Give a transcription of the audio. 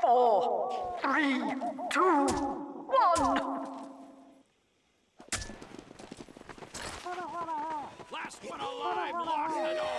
four, three, two, one. Last one alive, lock the door!